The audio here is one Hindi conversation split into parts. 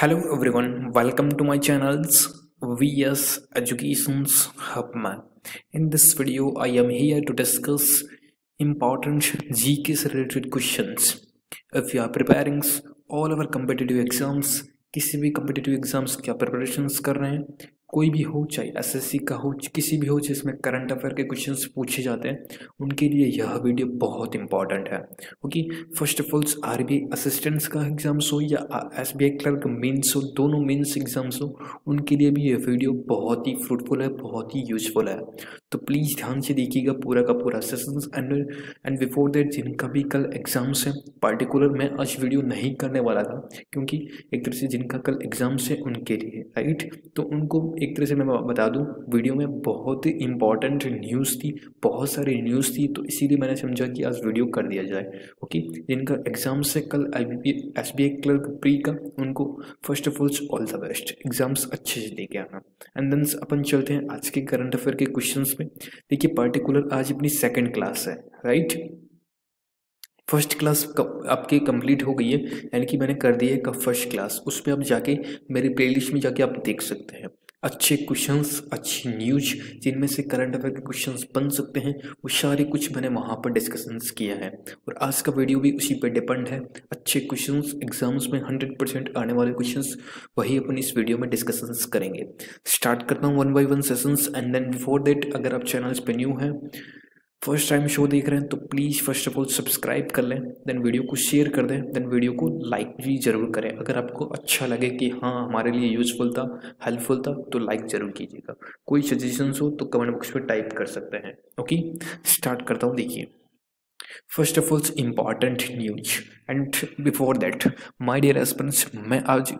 Hello everyone welcome to my channels VS education hub man in this video I am here to discuss important G K related questions if you are preparing all our competitive exams किसी भी कम्पिटेटिव एग्ज़ाम्स की आप प्रिपरेशन कर रहे हैं कोई भी हो, चाहे एसएससी का हो, किसी भी हो जिसमें करंट अफेयर के क्वेश्चंस पूछे जाते हैं, उनके लिए यह वीडियो बहुत इंपॉर्टेंट है। क्योंकि first of all R B assistants का एग्ज़ाम्स हो या S B I clerk mains हो, दोनों मेन्स एग्ज़ाम्स हो, उनके लिए भी यह वीडियो बहुत ही फ्रूटफुल है, बहुत ही यूजफुल है। तो प्लीज़ ध्यान से देखिएगा पूरा का पूरा session and and before that जिनका भी कल एग्ज़ाम्स हैं पार्टिकुलर मैं आज वीडियो नहीं करने वाला था, क्योंकि एक तरह से जिनका कल एग्ज़ाम्स है, उनके लिए राइट तो उनको एक तरह से मैं बता दूँ, वीडियो में बहुत ही इंपॉर्टेंट न्यूज़ थी, बहुत सारी न्यूज़ थी तो इसीलिए मैंने समझा कि आज वीडियो कर दिया जाए ओके जिनका एग्ज़ाम्स है कल I B S B I clerk pre का, उनको first of all all the best exams अच्छे से लेके आना। एंड देन अपन चलते हैं आज के करंट अफेयर के क्वेश्चन में देखिए पर्टिकुलर आज अपनी सेकेंड क्लास है राइट फ़र्स्ट क्लास आपकी कंप्लीट हो गई है, यानी कि मैंने कर दिया है का फ़र्स्ट क्लास उसमें आप जाके मेरी प्लेलिस्ट में जाके आप देख सकते हैं। अच्छे क्वेश्चंस अच्छी न्यूज़ जिनमें से करंट अफेयर के क्वेश्चंस बन सकते हैं, वो सारे कुछ मैंने वहाँ पर डिस्कशंस किया है। और आज का वीडियो भी उसी पर डिपेंड है। अच्छे क्वेश्चंस एग्ज़ाम्स में हंड्रेड परसेंट आने वाले क्वेश्चंस वही अपन इस वीडियो में डिस्कशंस करेंगे। स्टार्ट करता हूँ one by one sessions and then before that अगर आप चैनल्स पर न्यू हैं फ़र्स्ट टाइम शो देख रहे हैं तो please first of all subscribe कर लें देन वीडियो को शेयर कर दें देन वीडियो को लाइक भी ज़रूर करें। अगर आपको अच्छा लगे कि हाँ हमारे लिए यूज़फुल था हेल्पफुल था तो लाइक ज़रूर कीजिएगा। कोई सजेशंस हो तो कमेंट बॉक्स पर टाइप कर सकते हैं। ओके स्टार्ट करता हूँ, देखिए। First of all important news and before that my dear aspirants मैं आज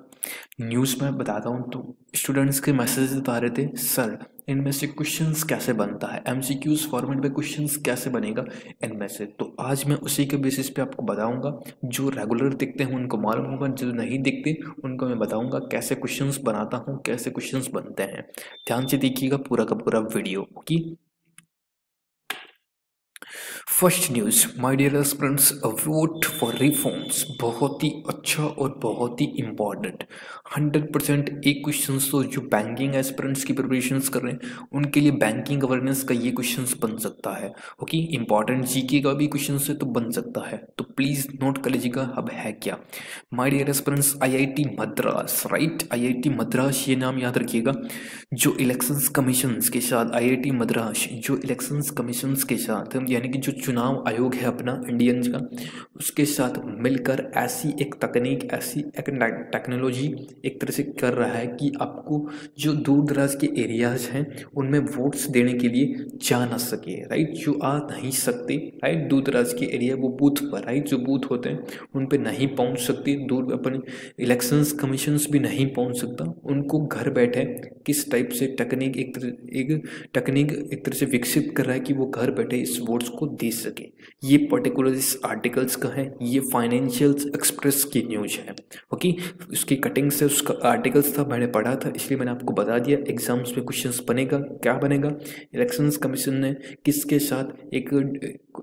न्यूज़ में बताता हूँ तो स्टूडेंट्स के मैसेजेस आ रहे थे सर इनमें से क्वेश्चंस कैसे बनता है? एमसीक्यूज फॉर्मेट में क्वेश्चंस कैसे बनेगा इनमें से? तो आज मैं उसी के बेसिस पे आपको बताऊँगा। जो रेगुलर दिखते हैं, उनको मालूम होगा। जो नहीं दिखते, उनको मैं बताऊँगा कैसे क्वेश्चंस बनाता हूँ, कैसे क्वेश्चंस बनते हैं। ध्यान से देखिएगा पूरा का पूरा video okay? First news my dear friends vote for reforms बहुत ही अच्छा और बहुत ही इंपॉर्टेंट हंड्रेड परसेंट एक क्वेश्चन तो जो बैंकिंग एस्पिरेंट्स की प्रिपरेशन कर रहे हैं, उनके लिए बैंकिंग गवर्नेंस का ये क्वेश्चन बन सकता है. ओके इंपॉर्टेंट जीके का भी क्वेश्चन है तो बन सकता है. तो प्लीज़ नोट कर लीजिएगा, अब है क्या? My dear aspirants IIT Madras right IIT Madras, ये नाम याद रखिएगा. जो इलेक्शंस कमीशन के साथ आईआईटी मद्रास, जो इलेक्शंस कमीशन के साथ, यानी कि जो चुनाव आयोग है अपना, इंडियंस का। उसके साथ मिलकर ऐसी एक तकनीक, ऐसी एक टेक्नोलॉजी एक तरह से कर रहा है कि आपको जो दूर दराज के एरियाज़ हैं, उनमें वोट्स देने के लिए जा ना सके राइट जो आ नहीं सकते राइट दूर दराज के एरिया, वो बूथ पर राइट जो बूथ होते हैं, उन पर नहीं पहुँच सकते, दूर अपने इलेक्शंस कमीशंस भी नहीं पहुँच सकता। उनको घर बैठे किस टाइप से टेक्निक एक तरह, एक टेक्निक एक तरह से विकसित कर रहा है कि वो घर बैठे इस वोट्स को दे सके। ये पर्टिकुलर इस आर्टिकल्स का है, ये फाइनेंशियल एक्सप्रेस की न्यूज़ है ओके उसकी कटिंग से उसका आर्टिकल्स था, मैंने पढ़ा था, इसलिए मैंने आपको बता दिया एग्ज़ाम्स में क्वेश्चंस बनेगा, क्या बनेगा? इलेक्शंस कमीशन ने किसके साथ एक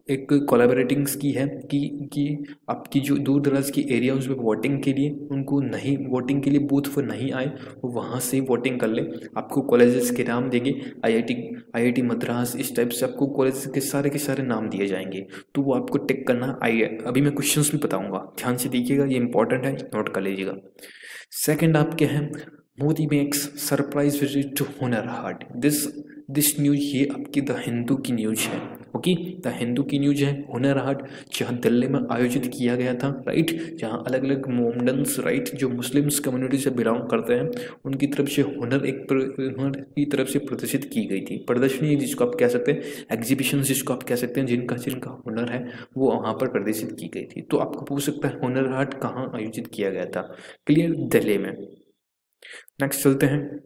एक कोलाबरेटिंग्स की है कि कि आपकी जो दूर दराज की एरिया उसमें वोटिंग के लिए उनको नहीं वोटिंग के लिए बूथ पर नहीं आए, वो वहाँ से वोटिंग कर ले। आपको कॉलेजेस के नाम देंगे आईआईटी आईआईटी मद्रास, इस टाइप से आपको कॉलेज के सारे के सारे नाम दिए जाएँगे। तो वो आपको टिक करना आई अभी मैं क्वेश्चन भी बताऊँगा। ध्यान से देखिएगा, ये इंपॉर्टेंट है नोट कर लीजिएगा। सेकेंड आपके हैं, Modi makes surprise visit to Hunar Haat this this news ये आपकी द हिंदू की न्यूज़ है। ओके, द हिंदू की न्यूज़ है, हुनर हाट जहाँ दिल्ली में आयोजित किया गया था, राइट, जहाँ अलग अलग मोमडन्स, राइट, जो मुस्लिम्स कम्युनिटी से बिलोंग करते हैं, उनकी तरफ़ से हुनर एक हुनर की तरफ़ से प्रदर्शित की गई थी। प्रदर्शनी जिसको आप कह सकते हैं एग्जीबिशन जिसको आप कह सकते हैं, जिनका जिनका हुनर है, वो वहाँ पर प्रदर्शित की गई थी। तो आपको पूछ सकता है, हुनर हाट कहाँ आयोजित किया गया था? क्लियर, दिल्ली में। नेक्स्ट चलते हैं।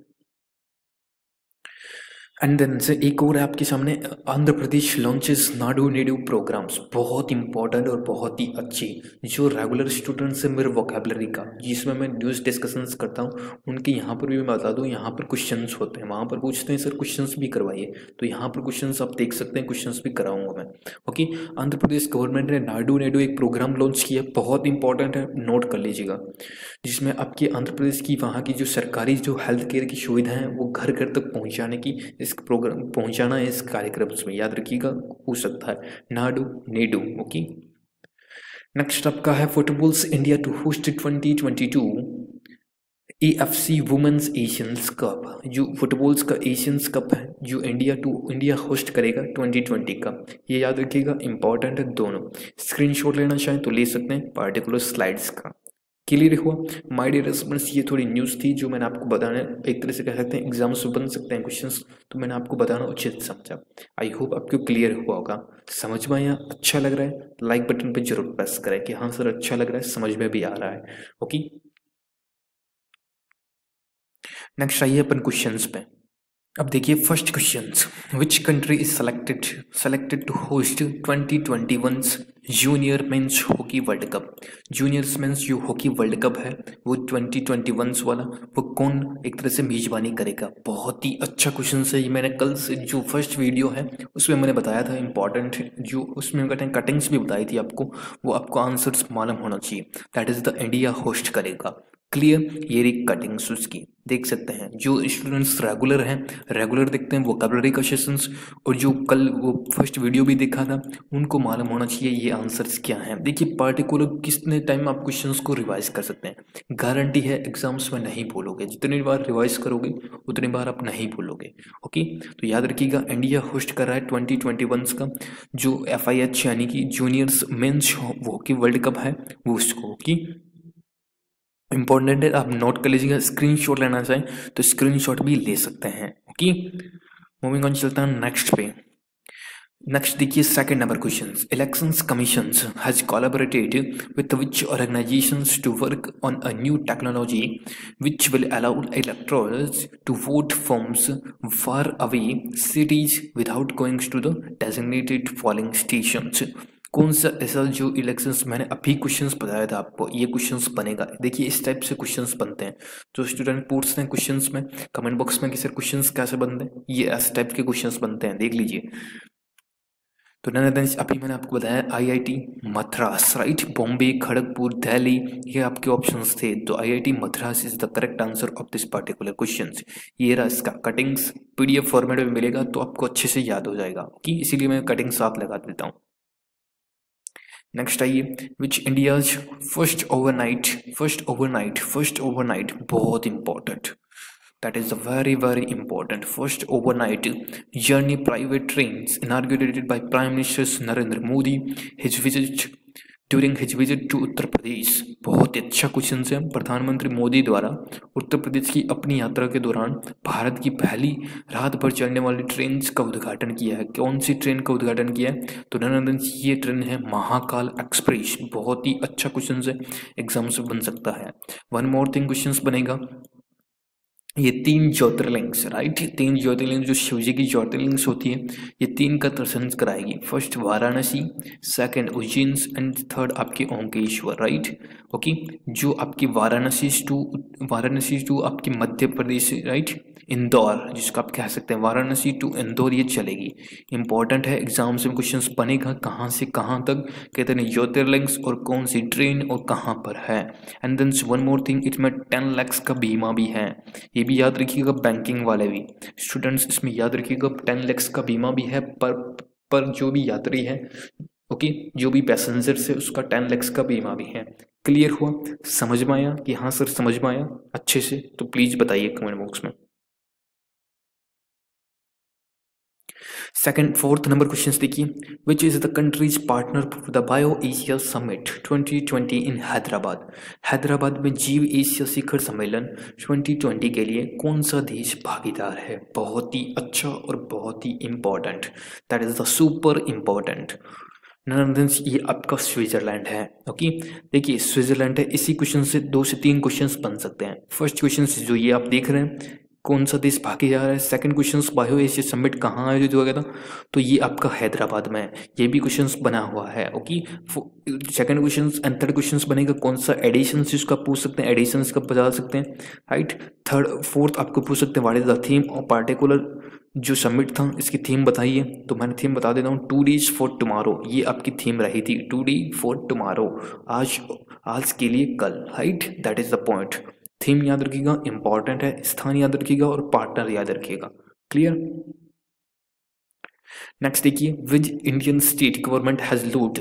एंड देन से एक और आपके सामने आंध्र प्रदेश लॉन्चेस नाडू नेडू प्रोग्राम्स बहुत इंपॉर्टेंट और बहुत ही अच्छी, जो रेगुलर स्टूडेंट्स हैं मेरे वोकेबलरी का। जिसमें मैं न्यूज़ डिस्कशंस करता हूँ, उनके यहाँ पर भी मैं बता दूँ, यहाँ पर क्वेश्चंस होते हैं। वहाँ पर पूछते हैं, सर क्वेश्चंस भी करवाइए। तो यहाँ पर क्वेश्चंस आप देख सकते हैं क्वेश्चंस भी कराऊँगा मैं। ओके आंध्र प्रदेश गवर्नमेंट ने नाडू नेडू एक प्रोग्राम लॉन्च किया। बहुत इंपॉर्टेंट है नोट कर लीजिएगा। जिसमें आपके आंध्र प्रदेश की वहाँ की जो सरकारी जो हेल्थ केयर की सुविधाएँ हैं, वो घर घर तक पहुँचाने की इस प्रोग्राम पहुंचाना है इस कार्यक्रम में याद रखिएगा। हो सकता है नाडू, नेडू, ओके? नेक्स्ट आपका है footballs India to host 2022 C women's Asians cup जो फुटबॉल्स का एशियंस कप है, जो इंडिया टू इंडिया होस्ट करेगा 2020 का। ये याद रखिएगा इंपॉर्टेंट है दोनों। स्क्रीनशॉट लेना चाहें तो ले सकते हैं पार्टिकुलर स्लाइड्स का। क्लियर हुआ माय डियर स्टूडेंट्स ये थोड़ी न्यूज़ थी जो मैंने आपको बताना, एक तरह से कह सकते हैं एग्ज़ाम्स बन सकते हैं क्वेश्चंस तो मैंने आपको बताना उचित समझा। आई होप आपको क्लियर हुआ होगा। समझ में आया? अच्छा लग रहा है? लाइक बटन पे ज़रूर प्रेस करें कि हाँ सर अच्छा लग रहा है, समझ में भी आ रहा है। ओके नेक्स्ट आइए अपन क्वेश्चन पे। अब देखिए first question which country is selected selected to host 2021 junior men's hockey world cup juniors men's जो हॉकी वर्ल्ड कप है। वो 2021 वाला। वो कौन एक तरह से मेजबानी करेगा? बहुत ही अच्छा क्वेश्चन ये मैंने कल से जो फ़र्स्ट वीडियो है, उसमें मैंने बताया था इंपॉर्टेंट जो उसमें कहते हैं कटिंग्स भी बताई थी आपको। वो आपको आंसर्स मालूम होना चाहिए। That is the India host करेगा। क्लियर ये रही कटिंग्स उसकी देख सकते हैं, जो स्टूडेंट्स रेगुलर हैं रेगुलर देखते हैं वो वोकेबलरी का सेशंस और जो कल वो फ़र्स्ट वीडियो भी देखा था, उनको मालूम होना चाहिए ये आंसर्स क्या हैं। देखिए पार्टिकुलर कितने टाइम आप क्वेश्चंस को रिवाइज कर सकते हैं। गारंटी है एग्ज़ाम्स में नहीं भूलोगे। जितनी बार रिवाइज करोगे, उतनी बार आप नहीं भूलोगे। ओके तो याद रखिएगा इंडिया होस्ट कर रहा है ट्वेंटी ट्वेंटी का, जो एफआईएच यानी कि juniors men's hockey world cup है, वो उसको ओके इंपॉर्टेंट है, आप नोट कर लीजिएगा स्क्रीनशॉट लेना चाहें तो स्क्रीनशॉट भी ले सकते हैं ओके मूविंग ऑन चलता है नेक्स्ट पे। नेक्स्ट देखिए second number question elections commission has collaborated with which organisations to work on a new technology which will allow electorals to vote forms far away cities without going to the designated falling stations कौन सा ऐसा जो इलेक्शंस मैंने अभी क्वेश्चंस बताया था आपको, ये क्वेश्चंस बनेगा। देखिए, इस टाइप से क्वेश्चंस बनते हैं। जो स्टूडेंट पूछते हैं क्वेश्चंस में कमेंट बॉक्स में कि सर क्वेश्चंस कैसे बनते हैं, ये इस टाइप के क्वेश्चंस बनते हैं। देख लीजिए। तो नन अभी मैंने आपको बताया आईआईटी मद्रास राइट बॉम्बे, खड़गपुर, दिल्ली, ये आपके ऑप्शंस थे। तो IIT Madras is the correct answer of this particular question ये रहा इसका कटिंग्स पीडीएफ फॉर्मेट में मिलेगा तो आपको अच्छे से याद हो जाएगा कि इसीलिए मैं कटिंग्स आप लगा देता हूँ। नेक्स्ट आइए which India's first overnight first overnight first overnight बहुत important that is a very very important first overnight journey private trains inaugurated by prime minister narendra modi his visit during his visit to Uttar Pradesh. बहुत ही अच्छा क्वेश्चन है प्रधानमंत्री मोदी द्वारा उत्तर प्रदेश की अपनी यात्रा के दौरान भारत की पहली रात भर चलने वाली ट्रेन का उद्घाटन किया है। कौन सी ट्रेन का उद्घाटन किया है? तो नंदन ये ट्रेन है महाकाल एक्सप्रेस। बहुत ही अच्छा क्वेश्चन है एग्ज़ाम से बन सकता है। वन मोर थिंग क्वेश्चन बनेगा। ये तीन ज्योतिर्लिंग्स राइट ये तीन ज्योतिर्लिंग जो शिव जी की ज्योतिर्लिंग्स होती है, ये तीन का दर्शन कराएगी। First Varanasi second Ujjain and third आपके ओंकेश्वर राइट ओके जो आपकी वाराणसी टू वाराणसी टू आपकी मध्य प्रदेश राइट इंदौर, जिसको आप कह सकते हैं। वाराणसी टू इंदौर ये चलेगी। इंपॉर्टेंट है एग्ज़ाम से क्वेश्चन बनेगा, कहाँ से कहाँ तक, कहते हैं ज्योतिर्लिंग्स और कौन सी ट्रेन और कहाँ पर है। And then one more thing इसमें टेन लैक्स का बीमा भी है। ये भी याद रखिएगा बैंकिंग वाले भी। स्टूडेंट्स इसमें याद रखिएगा टेन लैक्स का बीमा भी है पर पर जो भी यात्री है ओके जो भी पैसेंजर से उसका टेन लैक्स का बीमा भी है। क्लियर हुआ? समझ में आया? कि हाँ सर समझ में आया? अच्छे से? तो प्लीज़ बताइए कमेंट बॉक्स में। सेकंड फोर्थ नंबर क्वेश्चन देखिए। Which is the countries partner for the bio Asia summit 2020 in Hyderabad Hyderabad में जीव एशिया शिखर सम्मेलन 2020 के लिए कौन सा देश भागीदार है? बहुत ही अच्छा और बहुत ही important that is the super important Nandan ये आपका स्विट्जरलैंड है ओके देखिए, स्विट्जरलैंड है, इसी क्वेश्चन से दो से तीन क्वेश्चंस बन सकते हैं। फ़र्स्ट क्वेश्चन जो ये आप देख रहे हैं कौन सा देश भागे जा रहा है? Second question bio Asia summit कहाँ आयोजित था तो ये आपका हैदराबाद में है। ये भी क्वेश्चन बना हुआ है okay second question and third question बनेगा। कौन सा एडिशन इसका पूछ सकते हैं। एडिशन का बता सकते हैं राइट थर्ड फोर्थ आपको पूछ सकते हैं वाट इज़ द थीम और पार्टिकुलर जो समिट था, इसकी थीम बताइए। तो मैंने थीम बता देता हूँ। टू डेज़ फॉर टुमारो ये आपकी थीम रही थी। टू डे फॉर टुमारो आज आज के लिए कल right that is the point theme याद रखिएगा इंपॉर्टेंट है स्थान याद रखिएगा और पार्टनर याद रखिएगा। क्लियर नेक्स्ट देखिए which Indian state government has lewd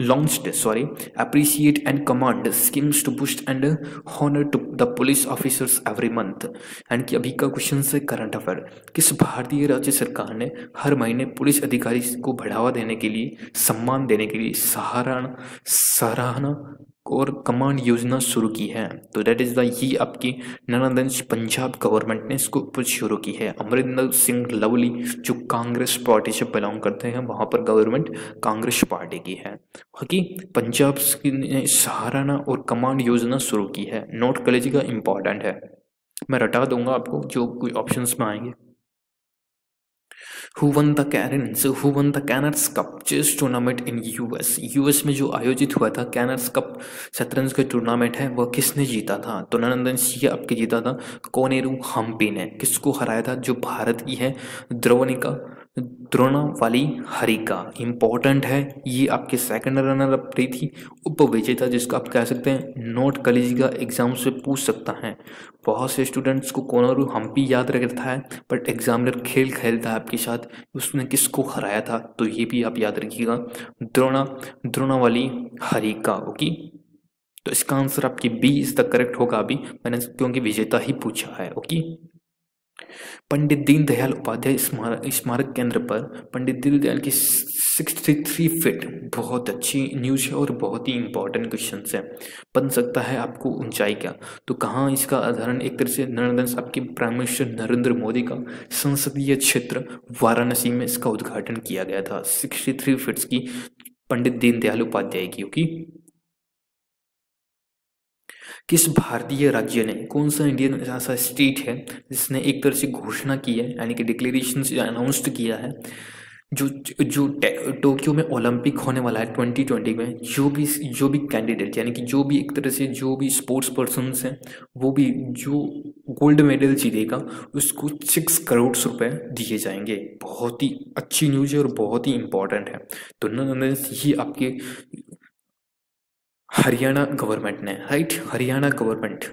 launched sorry appreciate and command schemes to boost and honour to the police officers every month and कि अभी का क्वेश्चन है करंट अफेयर किस भारतीय राज्य सरकार ने हर महीने पुलिस अधिकारी को बढ़ावा देने के लिए सम्मान देने के लिए सहारा सराहना और कमांड योजना शुरू की है? तो दैट इज़ द ये आपकी नानागंज पंजाब गवर्नमेंट ने इसको शुरू की है। अमरिंदर सिंह लवली, जो कांग्रेस पार्टी से बिलोंग करते हैं, वहाँ पर गवर्नमेंट कांग्रेस पार्टी की है। बाकी पंजाब ने सहाराना और कमांड योजना शुरू की है। नोट कॉलेज का इंपॉर्टेंट है। मैं रटा दूँगा आपको जो कोई ऑप्शंस में आएँगे। Who won the Cairns who won the Cairns cup chess tournament in US US में जो आयोजित हुआ था कैनर्स कप शतरंज का टूर्नामेंट है, वह किसने जीता था? तो नंदन सिंह आपके जीता था। कोनेरू हम्पी ने। किसको हराया था? जो भारत की है द्रवनिका द्रोणा वाली हरिका। इंपॉर्टेंट है। ये आपके सेकंड रनर अप रही थी। उपविजेता जिसको आप कह सकते हैं नोट कर लीजिएगा एग्ज़ाम से पूछ सकता है। बहुत से स्टूडेंट्स को कोनरू हम्पी याद रखता है बट एग्जामिनर खेल खेलता है आपके साथ। उसने किसको हराया था तो ये भी आप याद रखिएगा। द्रोणा वाली हरिका ओके तो इसका आंसर आपकी बी इज़ द करेक्ट होगा अभी। मैंने क्योंकि विजेता ही पूछा है ओके पंडित दीनदयाल उपाध्याय स्मारक स्मारक केंद्र पर पंडित दीनदयाल की सिक्सटी थ्री फिट बहुत अच्छी न्यूज़ है और बहुत ही इंपॉर्टेंट क्वेश्चन है। बन सकता है आपको ऊंचाई का। तो कहाँ इसका आधारण एक तरह से नरेंद्र साहब आपके प्राइम मिनिस्टर नरेंद्र मोदी का संसदीय क्षेत्र वाराणसी में इसका उद्घाटन किया गया था। सिक्सटी थ्री की पंडित दीनदयाल उपाध्याय की, ओके? किस भारतीय राज्य ने, कौन सा इंडियन ऐसा स्टेट है, जिसने एक तरह से घोषणा की है, यानी कि डिक्लेरेशन अनाउंस्ड किया है, जो जो टोक्यो में ओलंपिक होने वाला है 2020 में, जो भी जो भी कैंडिडेट यानी कि जो भी एक तरह से जो भी स्पोर्ट्स पर्सन हैं, वो भी जो गोल्ड मेडल जीतेगा, उसको सिक्स करोड़ रुपए दिए जाएँगे। बहुत ही अच्छी न्यूज़ है और बहुत ही इंपॉर्टेंट है। तो नंदन ये आपके हरियाणा गवर्नमेंट ने, राइट? हरियाणा गवर्नमेंट,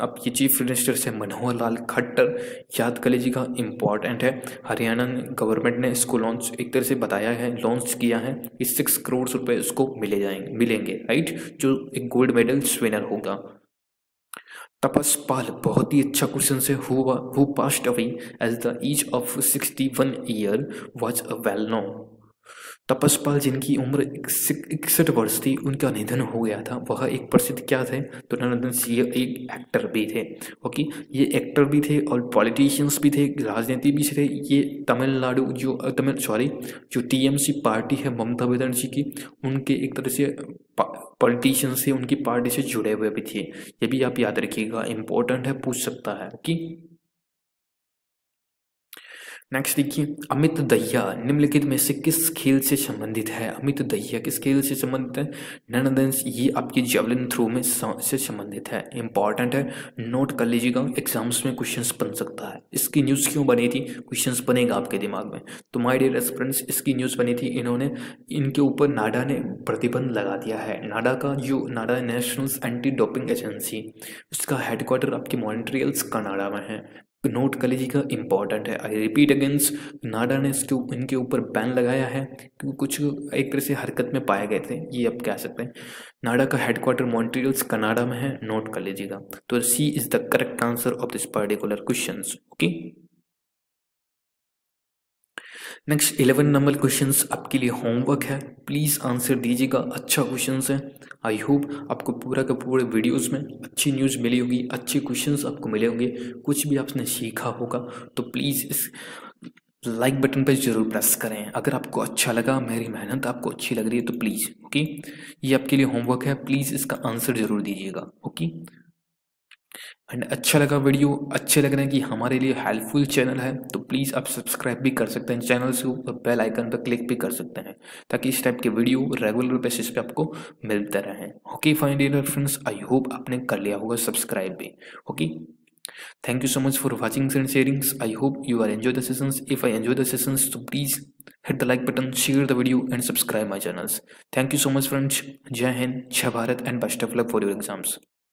अब ये चीफ मिनिस्टर से मनोहर लाल खट्टर, याद कर लीजिएगा इंपॉर्टेंट है। हरियाणा गवर्नमेंट ने इसको लॉन्च एक तरह से बताया है लॉन्च किया है कि सिक्स करोड़ रुपए उसको मिले जाएँगे मिलेंगे राइट जो एक गोल्ड मेडल विनर होगा। तपस पाल बहुत ही अच्छा क्वेश्चन से हुआ who passed away as the age of sixty one year was a well known तपस्पाल जिनकी उम्र इकसठ वर्ष थी, उनका निधन हो गया था। वह एक प्रसिद्ध क्या थे? तो नंदन सिंह एक एक्टर भी थे ओके ये एक्टर भी थे और पॉलिटिशियंस भी थे, राजनीति भी थे। ये तमिलनाडु जो, तमिल सॉरी जो टीएमसी पार्टी है ममता बनर्जी की, उनके एक तरह से पॉलिटिशियंस थे, उनकी पार्टी से जुड़े हुए भी थे। ये भी आप याद रखिएगा इंपॉर्टेंट है, पूछ सकता है ओके नेक्स्ट देखिए, अमित दहिया, निम्नलिखित में से किस खेल से संबंधित है? अमित दहिया किस खेल से संबंधित है? नन ये आपकी जेवलिन थ्रो में से संबंधित है। इंपॉर्टेंट है नोट कर लीजिएगा एग्ज़ाम्स में क्वेश्चंस बन सकता है। इसकी न्यूज़ क्यों बनी थी? क्वेश्चंस बनेगा आपके दिमाग में। तो माय डियर फ्रेंड्स इसकी न्यूज़ बनी थी, इन्होंने, इनके ऊपर नाडा ने प्रतिबंध लगा दिया है। नाडा का जो, NADA national anti doping agency उसका हेडक्वार्टर आपके मॉन्ट्रियल्स कनाडा में है। नोट कर लीजिएगा इंपॉर्टेंट है आई रिपीट अगेंस्ट नाडा ने इसके इनके ऊपर बैन लगाया है क्योंकि कुछ एक तरह से हरकत में पाए गए थे ये आप कह सकते हैं नाडा का हेडक्वार्टर मॉन्ट्रियल्स कनाडा में है नोट कर लीजिएगा तो C is the correct answer of this particular question okay next eleven number question आपके लिए होमवर्क है। प्लीज़ आंसर दीजिएगा। अच्छा क्वेश्चन है। आई होप आपको पूरा का पूरे वीडियोस में अच्छी न्यूज़ मिली होगी, अच्छे क्वेश्चंस आपको मिले होंगे। कुछ भी आपने सीखा होगा तो प्लीज़ इस लाइक बटन पर ज़रूर प्रेस करें। अगर आपको अच्छा लगा, मेरी मेहनत आपको अच्छी लग रही है तो प्लीज़ ओके ये आपके लिए होमवर्क है। प्लीज़ इसका आंसर ज़रूर दीजिएगा ओके एंड अच्छा लगा वीडियो, अच्छे लग रहे हैं कि हमारे लिए हेल्पफुल चैनल है तो प्लीज़ आप सब्सक्राइब भी कर सकते हैं चैनल से ऊपर बेल आइकन पर क्लिक भी कर सकते हैं, ताकि इस टाइप के वीडियो रेगुलर बेसिस पे आपको मिलते रहें। Okay fine dear friends I hope आपने कर लिया होगा सब्सक्राइब भी। Okay thank you so much for watchings and sharings I hope you are enjoy the sessions if I enjoy the sessions तो please hit the like button share the video and subscribe my channels thank you so much friends जय हिंद जय Bharat and best of luck for your exams